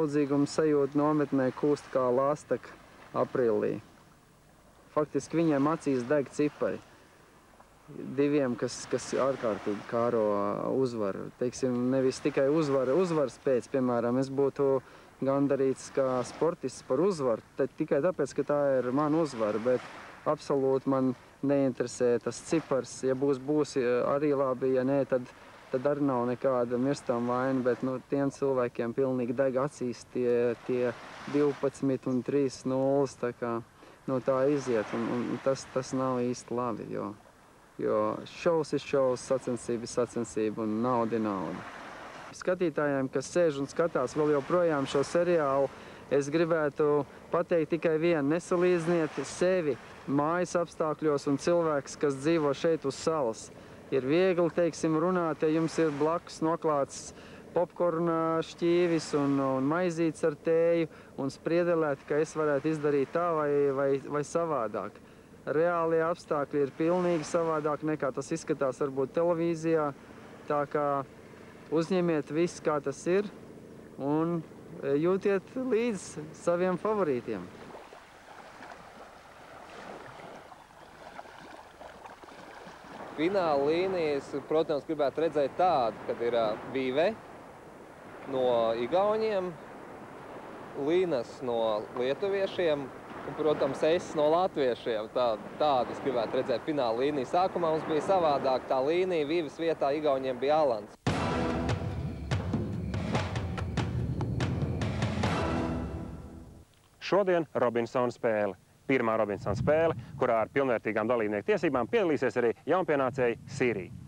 Draudzīguma sajūta nometnē kūst kā lāstak aprīlī. Faktiski viņiem acīs deg cipari. Diviem, kas, kas ārkārtīgi kāro uzvaru. Teiksim, nevis tikai uzvara, uzvaras pēc, piemēram, es būtu gandarīts kā sportists par uzvaru, tikai tāpēc, ka tā ir mana uzvara, bet absolūti man neinteresē tas cipars. Ja būs, būs arī labi, ja nē, tad, tad arī nav nekāda mirstām vaina, bet nu, tiem cilvēkiem pilnīgi deg acīs tie, tie 12 un 3 nulles, tā kā no tā iziet, un, un tas, tas nav īsti labi, jo, jo šovs ir šovs, sacensība ir sacensība un nauda ir nauda. Skatītājiem, kas sēž un skatās vēl joprojām šo seriālu, es gribētu pateikt tikai vienu, nesalīdziniet sevi mājas apstākļos un cilvēks, kas dzīvo šeit uz salas. Ir viegli, teiksim, runāt, ja jums ir blakus noklāts popkorna šķīvis un, un maizītes ar tēju un spriedelēt, ka es varētu izdarīt tā vai, vai, vai savādāk. Reālie apstākļi ir pilnīgi savādāk nekā tas izskatās varbūt televīzijā, tā kā uzņemiet viss, kā tas ir un jūtiet līdz saviem favorītiem. Fināla līnijas, protams, gribētu redzēt tādu, kad ir vīve no Igauniem, Līnas no lietuviešiem un, protams, es no latviešiem. Tā, tādu es gribētu redzēt fināla līniju. Sākumā mums bija savādāk tā līnija, vīves vietā Igauniem bija Alans. Šodien Robinsona spēle. Pirmā Robinsona spēle, kurā ar pilnvērtīgām dalībnieku tiesībām piedalīsies arī jaunpienācēji Sīrija.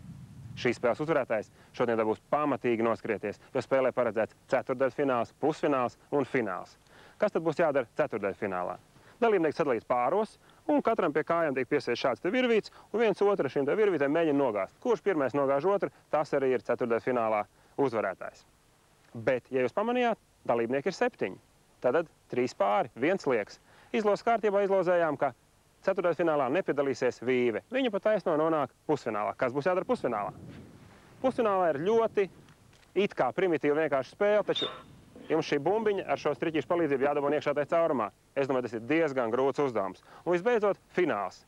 Šīs spēles uzvarētājs šodien dabūs pamatīgi noskrieties, jo spēlē paredzēts ceturdaļfināls, pusfināls un fināls. Kas tad būs jādara ceturdaļfinālā? Dalībnieki sadalīs pāros, un katram pie kājām tiek piesies šāds te virvīts, un viens otru šim te virvītēm mēģina nogāzt. Kurš pirmais nogāž otru, tas arī ir ceturdaļfinālā uzvarētājs. Bet, ja jūs pamanījāt, dalībnieki ir septiņi. Tad trīs pāri, viens liekas. Izlos kārtībā izlozējām, ka ceturtajfinālā nepiedalīsies Vīve. Viņa pat taisno nonāk pusfinālā. Kas būs jādara pusfinālā? Pusfinālā ir ļoti it kā primitīva vienkārši spēle, taču jums šī bumbiņa ar šo striķīšu palīdzību jādabū iekšā tajā caurumā. Es domāju, tas ir diezgan grūts uzdevums. Un visbeidzot, fināls.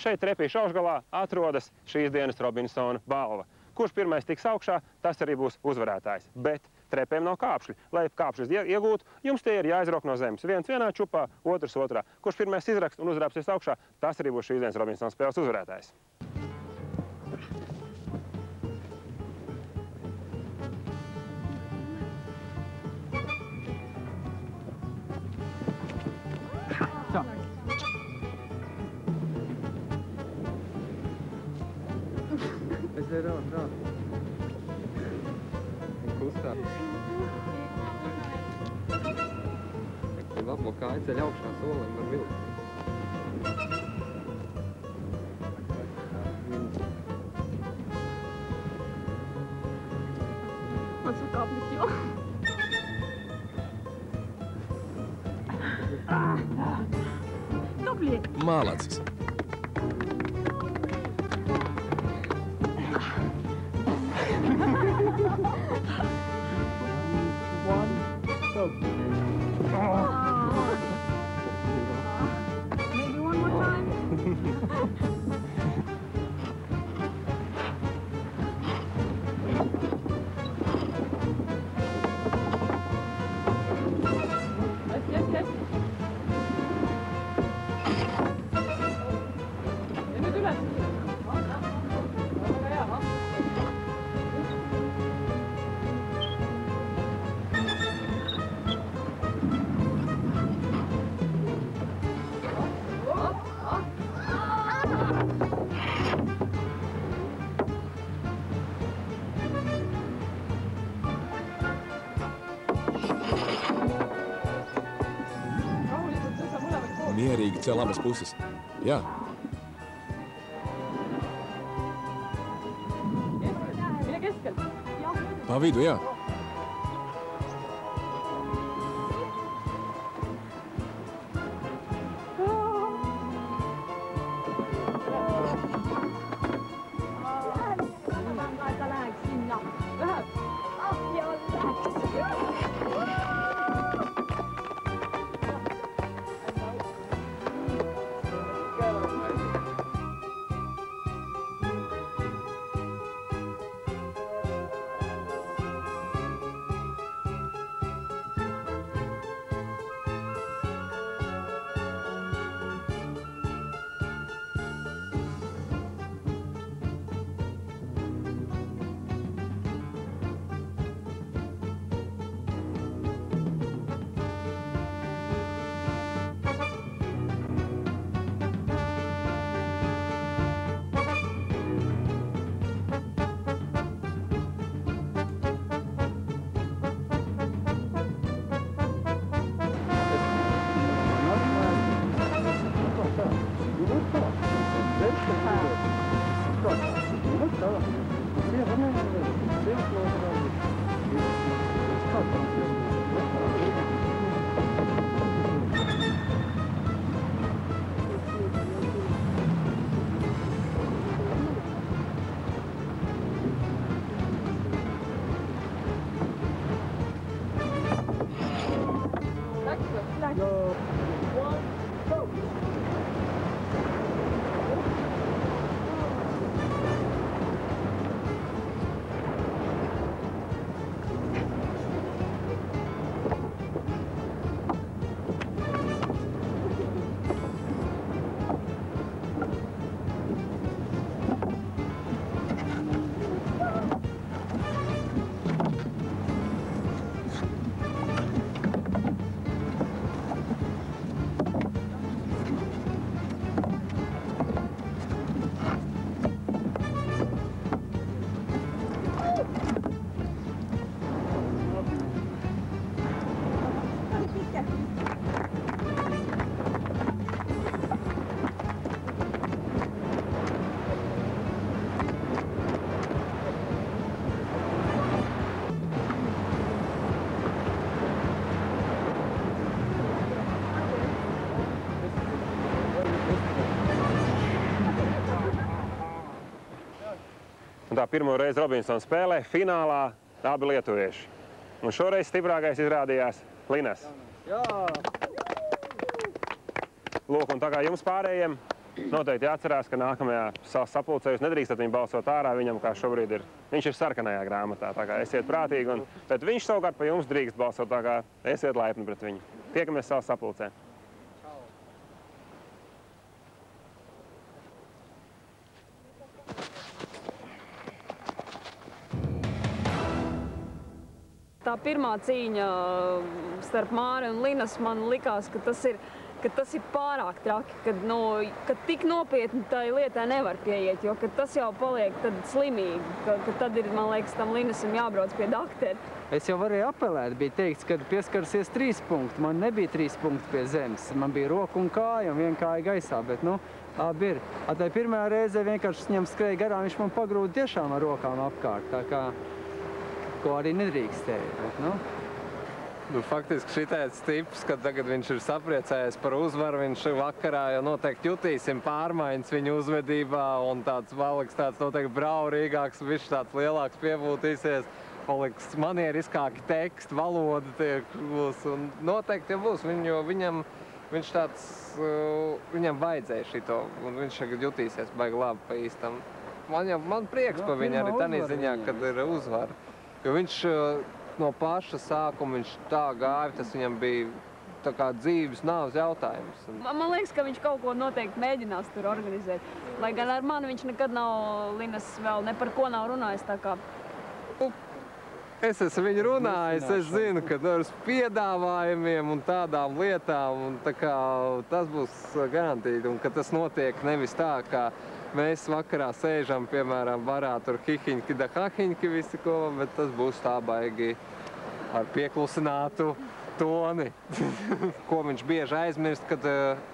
Šeit trepīšu augšgalā atrodas šīs dienas Robinsona balva. Kurš pirmais tiks augšā, tas arī būs uzvarētājs. Bet trepēm nav kāpšļi. Lai kāpšļus iegūtu, jums tie ir jāizrok no zemes. Viens vienā čupā, otrs otrā. Kurš pirmais izrakst un uzrāpsies augšā, tas arī būs šīs dienas Robinsona spēles uzvarētājs. Tā. Es ir rāk, rāk. Kustās. Labo kāju ceļ augšā solim var vilkt. Man så kāpnes jau. Nu, blīd. Koos. Mierīgi cel abas puses. Jā, pa vidu, jā. Un tā pirmo reizi Robinsona spēlē finālā abi lietuvieši. Un šoreiz stiprākais izrādījās Linas. Jā, Lūk, un tā kā jums pārējiem noteikti jāatcerās, ka nākamajā sapulcē jūs nedrīkstat viņu balsot ārā, viņam kā šobrīd ir, viņš ir sarkanajā grāmatā, tā kā esiet prātīgi, un, bet viņš savukārt pa jums drīkst balsot, tā kā esiet laipni pret viņu. Tiekamies salas sapulcē. Tā pirmā cīņa starp Māri un Linas man likās, ka tas ir, ka tas ir pārāk traki, kad, nu, ka tik nopietni tai lietai nevar pieiet, jo tas jau paliek tad slimīgi, ka, ka tad ir, man liekas, tam Linasam jābrauc pie daktera. es jau varēju apelēt. Bija teikts, ka pieskarsies trīs punkti. Man nebija trīs punkti pie zemes. Man bija roka un kāja un viena kāja gaisā. Bet, nu, abi ir. A, tai pirmajā reizē vienkārši viņam skrēja garām. Viņš man pagrūda tiešām ar rokām apkārt. Tā kā, ko arī nedrīkstēja. Bet, nu, Nu, faktiski šitais tips, kad tagad viņš ir sapriecējies par uzvaru, viņš vakarā jau noteikti jutīsim pārmaiņas viņa uzvedībā un tāds valiks tāds noteikti braurīgāks, viņš tāds lielāks piebūtīsies, paliks manieriskāki teksti, valoda tiek būs un noteikti jau būs, viņu, jo viņam, viņš tāds, uh, viņam vajadzēja šito un viņš tagad jutīsies baigi labi pa īstam. Man jau, man prieks Jā, par viņu arī uzvara ziņā, kad ir uzvara. Jo viņš uh, no paša sākuma viņš tā gāja, tas viņam bija tā kā dzīves nāves jautājums. Un Man, man liekas, ka viņš kaut ko noteikti mēģinās tur organizēt. Lai gan ar mani viņš nekad nav Linas vēl ne par ko nav runājis. Tā kā Es esmu viņu runājis, es zinu, ka ar piedāvājumiem un tādām lietām, un tā kā tas būs garantīti, un ka tas notiek nevis tā, kā mēs vakarā sēžam, piemēram, barā tur hihiņki da hahiņki visi ko, bet tas būs tā baigi ar pieklusinātu toni, ko viņš bieži aizmirst, kad uh,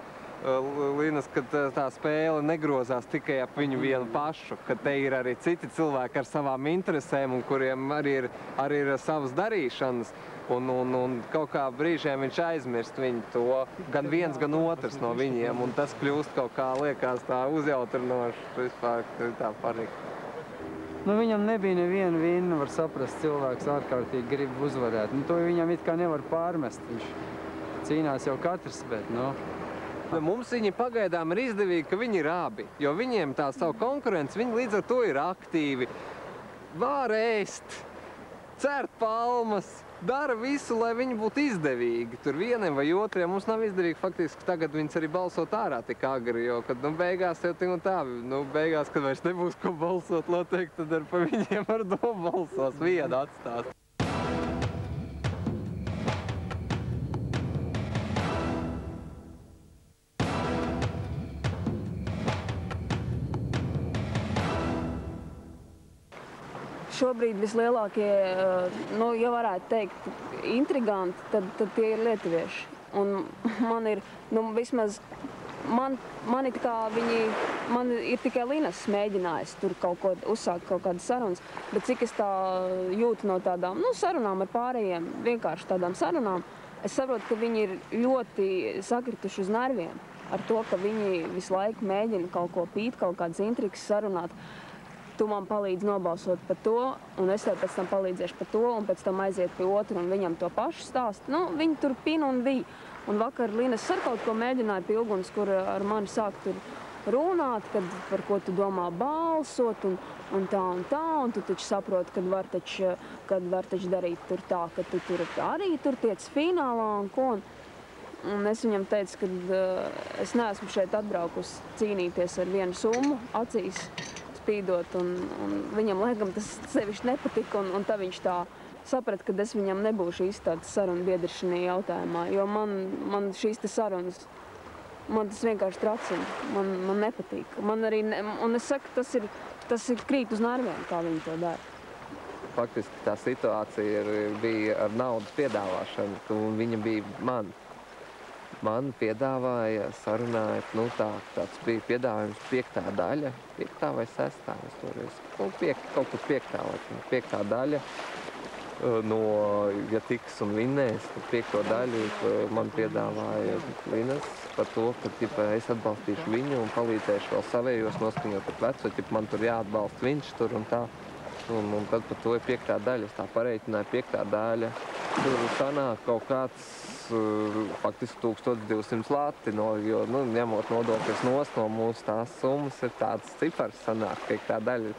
Līnas, ka tā- tā spēle negrozās tikai ap viņu vienu pašu, ka te ir arī citi cilvēki ar savām interesēm un kuriem arī ir, arī ir savas darīšanas. Un, un, un kaut kā brīžiem viņš aizmirst viņu to, gan viens, gan otrs no viņiem, un tas kļūst kaut kā liekas tā uzjautrinoši, vispār tā parika. nu, viņam nebija neviena vina, var saprast, cilvēks ārkārtīgi grib uzvarēt. Nu, to viņam it kā nevar pārmest. Viņš cīnās jau katrs, bet, nu, Mums viņi pagaidām ir izdevīgi, ka viņi ir abi, jo viņiem tā savu konkurence, viņi līdz ar to ir aktīvi, var ēst, cert palmas, dara visu, lai viņi būtu izdevīgi. Tur vienam vai otriem mums nav izdevīgi faktiski tagad viņus arī balsot ārā tik agri, jo, kad, nu, beigās jau tik un tā, nu, beigās, kad vairs nebūs ko balsot, noteikti tad ar pa viņiem ar to balsos, vienu atstās. Šobrīd vislielākie, eh, nu, ja varētu teikt, intriganti, tad, tad tie ir lietuvieši. Un man ir, nu, vismaz, man, man it kā viņi, man ir tikai Linas mēģinājis tur kaut ko uzsākt, kaut kādas sarunas, bet cik es tā jūtu no tādām, nu, sarunām ar pārējiem, vienkārši tādām sarunām, es saprotu, ka viņi ir ļoti sakrituši uz nerviem ar to, ka viņi visu laiku mēģina kaut ko pīt, kaut kādas intrigas sarunāt tu man palīdzi nobalsot par to, un es tev pēc tam palīdzēšu par to, un pēc tam aiziet pie otru un viņam to pašu stāst. Nu, viņi tur pina un bija. Un vakar Linas ar kaut ko mēģināja pie uguns, kur ar mani sāk tur runāt, kad, par ko tu domā balsot, un, un tā un tā, un tu taču saproti, kad var taču, kad var taču darīt tur tā, ka tu tur arī tur tiec finālā un ko. Un, Un es viņam teicu, ka uh, es neesmu šeit atbraukusi cīnīties ar vienu summu acīs spīdot. Un, un viņam laikam tas sevišķi nepatika. Un, un tā viņš tā saprata, ka es viņam nebūšu īsti tāds sarunu biedrs šajā jautājumā. Jo man, man šīs te sarunas, man tas vienkārši tracina. Man, man nepatīk. Man arī, ne, un es saku, tas ir, tas ir krīt uz nerviem, kā viņi to dara. faktiski tā situācija ir, bija ar naudas piedāvāšanu, un viņa bija man. Man piedāvāja, sarunājot, nu tā, tāds bija piedāvājums piektā daļa, piektā vai sestā, es toreiz, nu, piek, kaut kur piektā, laikam, piektā daļa. uh, no, ja tiks un vinnēs, tad piekto daļu uh, man piedāvāja Linas par to, ka tipa, es atbalstīšu viņu un palīdzēšu vēl savējos noskaņot ar veco, tipa, man tur jāatbalsta viņš tur un tā. Un, un tad par to ir piektā daļa. Es tā pareitināju, piektā daļa. Tur sanāk kaut kāds faktiski 1200 lati, no, jo, nu, ņemot nodokļus nost no mūsu tās summas, ir tāds cipars sanāk, piektā daļa.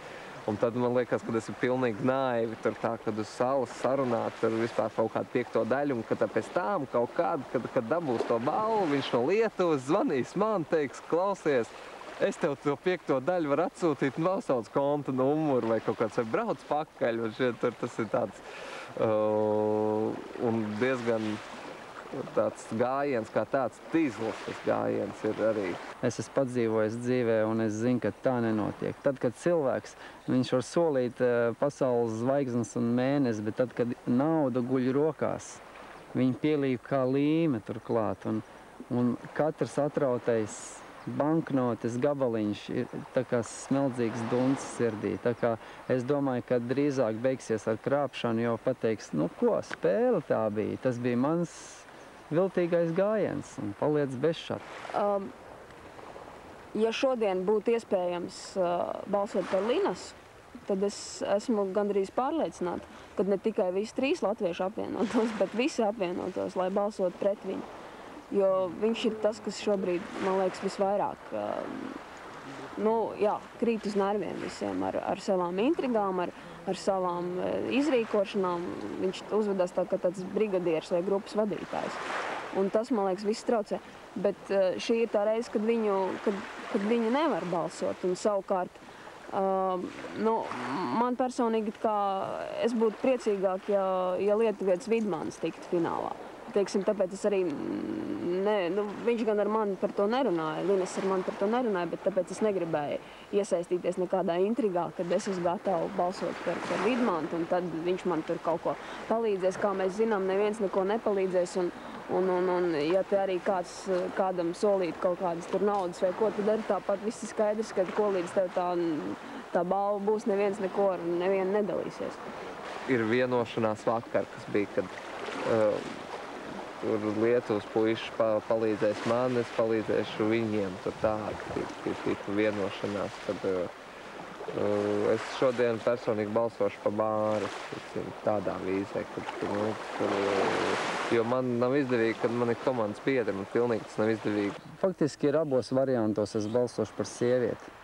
Un tad man liekas, ka tas ir pilnīgi naivi, tur tā, kad uz salas sarunāt, tur vispār kaut kādu piekto daļu, un ka pēc tām kaut kādu, kad, kad dabūs to balvu, viņš no Lietuvas zvanīs man, teiks, klausies, es tev to piekto daļu varu atsūtīt nosauc konta numuru vai kaut kāds vai brauc pakaļ, un šeit tur tas ir tāds uh, un diezgan tāds gājiens kā tāds tīzls, tas gājiens ir arī. Es esmu padzīvojis dzīvē, un es zinu, ka tā nenotiek. Tad, kad cilvēks, viņš var solīt uh, pasaules zvaigznes un mēnesi, bet tad, kad nauda guļ rokās, viņi pielīp kā līme turklāt, un, un katrs atrautais banknotes gabaliņš ir tā kā smeldzīgs duns sirdī. Tā kā es domāju, ka drīzāk beigsies ar krāpšanu, jo pateiks, nu ko, spēle tā bija. Tas bija mans viltīgais gājiens un paliec bez šat. Um, ja šodien būtu iespējams uh, balsot par Linas, tad es esmu gandrīz pārliecināta, ka ne tikai visi trīs latvieši apvienotos, bet visi apvienotos, lai balsot pret viņu. Jo viņš ir tas, kas šobrīd, man liekas, visvairāk uh, nu, jā, krīt uz nerviem visiem ar, ar savām intrigām, ar, ar savām uh, izrīkošanām. Viņš uzvedās tā kā tāds brigadieris vai grupas vadītājs. Un tas, man liekas, viss traucē. Bet uh, šī ir tā reize, kad viņu, kad, kad viņu nevar balsot. Un savukārt, uh, nu, man personīgi kā, es būtu priecīgāk, ja, ja Lietuvietis Vidmans tiktu finālā. Teiksim, tāpēc es arī, ne, nu, viņš gan ar mani par to nerunāja, Linas ar mani par to nerunāja, bet tāpēc es negribēju iesaistīties nekādā intrigā, kad es esmu gatava balsot par, par Vidmantu, un tad viņš man tur kaut ko palīdzēs. Kā mēs zinām, neviens neko nepalīdzēs, un, un, un, un ja te arī kāds kādam solīt kaut kādas tur naudas vai ko, tad arī tāpat viss ir skaidrs, ka ko līdz tev tā, tā balva būs, neviens neko ar nevienu nedalīsies. Ir vienošanās vakar, kas bija, kad uh, tur Lietuvas puiši pa, palīdzēs man, es palīdzēšu viņiem. Tur tāda tika vienošanās, kad uh, es šodien personīgi balsošu pa bāru, tādā vīzē, kad, nu, tur, jo man nav izdevīgi, kad man ir komandas biedri, man pilnīgi tas nav izdevīgi. Faktiski ir abos variantos es balsošu par sievieti.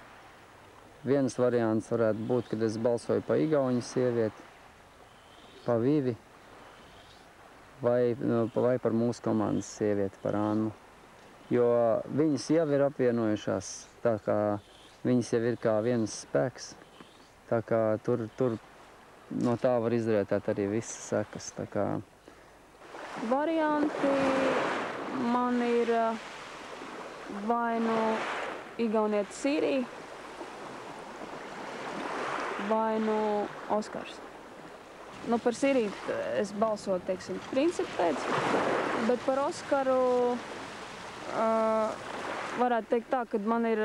Viens variants varētu būt, kad es balsoju pa igauņu sievieti, pa vivi, vai, nu, vai par mūsu komandas sievieti, par Annu. Jo viņas jau ir apvienojušās, tā kā viņas jau ir kā viens spēks. Tā kā tur, tur no tā var izrietēt arī visas sekas. Tā kā... Varianti man ir vai nu Igaunieta Sīrija, vai nu Oskars. Nu, par Siriju es balsotu, teiksim, principu pēc, bet par Oskaru uh, varētu teikt tā, ka man ir,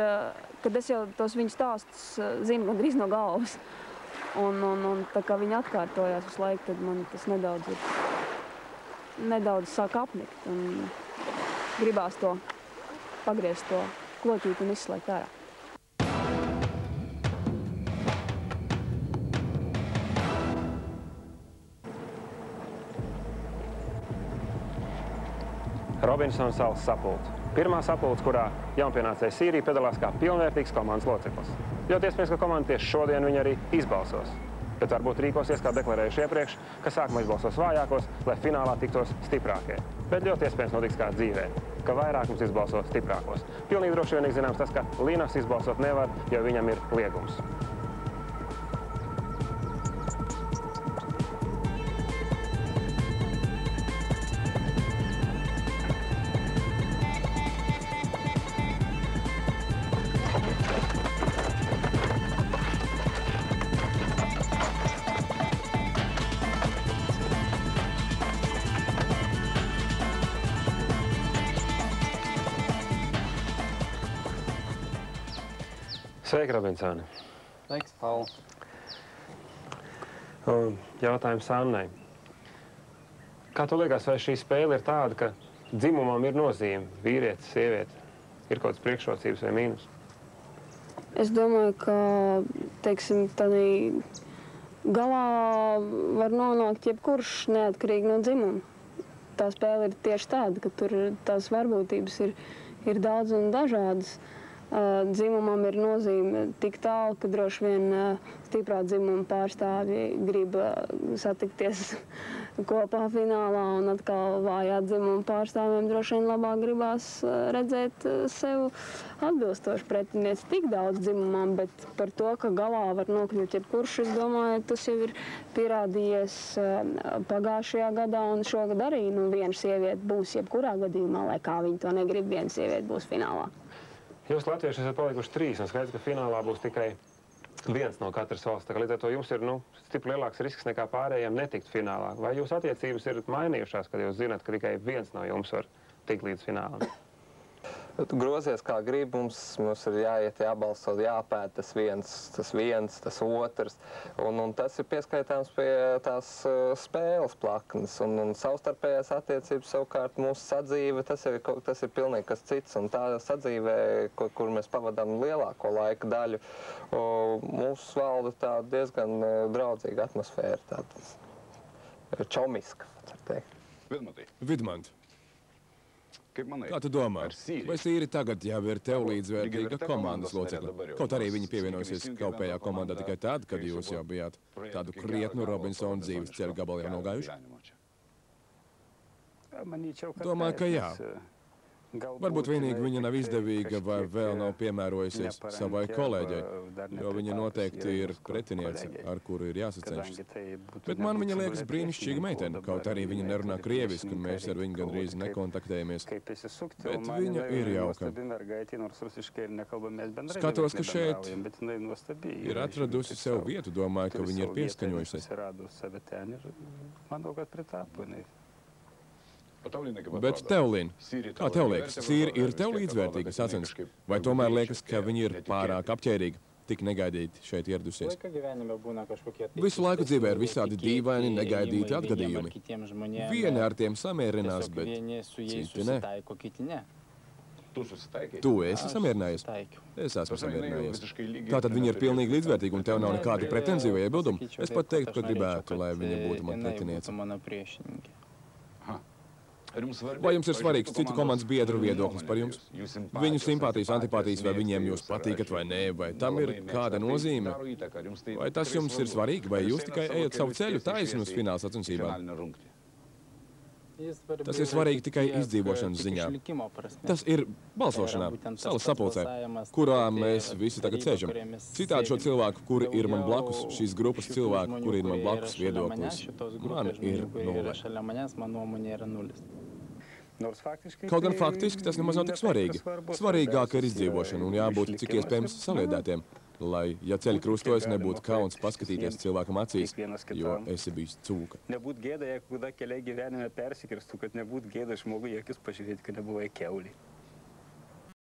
kad es jau tos viņu stāstus zinu gandrīz no galvas, un, un, un tā kā viņi atkārtojās visu laiku, tad man tas nedaudz ir, nedaudz sāk apnikt, un gribās to pagriezt to kloķīt un izslēgt ārā. Robinsona salas sapulce. Pirmā sapulce, kurā jaunpienācēja Sīrija piedalās kā pilnvērtīgs komandas loceklis. Ļoti iespējams, ka komanda tieši šodien viņu arī izbalsos. Bet varbūt rīkosies, kā deklarējuši iepriekš, ka sākumā izbalsos vājākos, lai finālā tiktos stiprākie. Bet ļoti iespējams notiks kā dzīvē, ka vairākums izbalsos stiprākos. Pilnīgi droši vien zināms tas, ka Līnas izbalsot nevar, jo viņam ir liegums. Sveiki, Robinsoni! Sveiks, Paul! Jautājums Annai. Kā tu liekas, vai šī spēle ir tāda, ka dzimumam ir nozīme vīrietis, sieviete? Ir kaut kādas priekšrocības vai mīnus? Es domāju, ka teiksim, tādā galā var nonākt jebkurš neatkarīgi no dzimuma. Tā spēle ir tieši tāda, ka tur tās varbūtības ir, ir daudz un dažādas. Uh, dzimumam ir nozīme tik tālu, ka droši vien stiprā dzimuma pārstāvji grib satikties kopā finālā, un atkal vājā dzimuma pārstāvjiem droši vien labāk gribās redzēt sev atbilstoši pretinieci tik daudz dzimumam, bet par to, ka galā var nokļūt jebkurš, es domāju, tas jau ir pierādījies pagājušajā gadā, un šogad arī nu, viena sieviete būs jebkurā gadījumā, lai kā viņi to negrib, viena sieviete būs finālā. Jūs latvieši esat palikuši trīs, un skaidrs, ka finālā būs tikai viens no katras valsts. Līdz ar to jums ir nu, stipri lielāks risks nekā pārējiem netikt finālā. Vai jūsu attiecības ir mainījušās, kad jūs zināt, ka tikai viens no jums var tikt līdz finālam? Grozies kā gribi, mums, mums ir jāiet, jābalso, jāpēt tas viens, tas viens, tas otrs. Un, un tas ir pieskaitāms pie tās uh, spēles plaknes. Un, un savstarpējās attiecības savukārt mūsu sadzīve, tas ir, kaut- tas ir pilnīgi kas cits. Un tā sadzīvē, kur, kur mēs pavadām lielāko laika daļu, o, mūsu valda tā diezgan uh, draudzīga atmosfēra, tāda čomiska, var teikt. Vidmantī, Vidmant, kaip manai? Kā tu domā? Vai Sīri tagad jau ir tev līdzvērtīga komandas locekle? Kaut arī viņi kopējā gyveno komandā tikai tad, kad jūs jau bijāt tādu krietnu Robinsona dzīves ceļu gabalu jau nogājuši? Domāju, ka jā. Varbūt vienīgi viņa nav izdevīga vai vēl nav piemērojusies savai kolēģei, jo viņa noteikti ir pretiniece, ar kuru ir jāsacenšas. Bet man viņa liekas brīnišķīga meitene, kaut arī viņa nerunā krieviski, un mēs ar viņu gandrīz nekontaktējamies. Bet viņa ir jauka. Skatos, ka šeit. Ir atradusi sev vietu, domāju, ka viņa ir pieskaņojusies. Bet Sīrija kā tev liekas, Sīri ir tev līdzvērtīga kažkaip Vai tomēr labai liekas, ka viņi ir pārāk apķērīgi, tik negaidīti šeit ieradusies? Visu laiku dzīvē ir visādi dīvaini, negaidīti atgadījumi. Vieni ar tiem samierinās, bet citi ne. susitaiko, kiti ne. Tu esi samierinājies? Es esmu samierinājies. Tātad viņi ir pilnīgi līdzvērtīgi, un tev nav Ne, nekādu pretenziju vai iebildumu. Es pat teiktu, ka gribētu, lai viņa e, būtu man pretiniece. būtu mano priešininkė. Ar jums svarbi- Vai jums ir svarīgs citu komandas biedru viedoklis par jums? Viņu simpātijas, antipātijas, vai viņiem jūs patīkat vai nē, vai tam ir kāda nozīme? Vai tas jums ir svarīgi, vai jūs tikai ejat savu ceļu taisni uz fināla sacensībām? Tas ir svarīgi tikai izdzīvošanas ziņā. Tas ir balsošanā, salas sapulcē, kurā mēs visi tagad sēžam. Citādi šo cilvēku, kuri ir man blakus, šīs grupas cilvēku, kuri ir man blakus viedoklis, man ir nulle. Faktiškai Kaut gan faktiski tas nemaz nav tik svarīgi. Svarīgāk ir izdzīvošana un jābūt cik iespējams ir, saliedētiem. Lai, ja ceļi krustojas, nebūtu kauns paskatīties cilvēkam acīs, jo esi bijis cūka. Nebūt gėda, jeigu kada keliai gyvenime persikirstų, kad nebūt gėda žmogui į akis pažiūrėti, kad nebuvai keuliai.